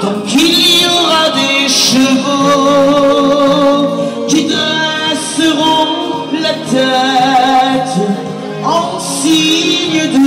Tant qu'il y aura des chevaux qui dresseront la tête en signe de